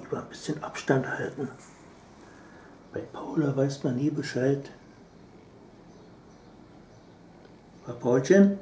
Lieber ein bisschen Abstand halten. Bei Paula weiß man nie Bescheid. Bei Paulchen?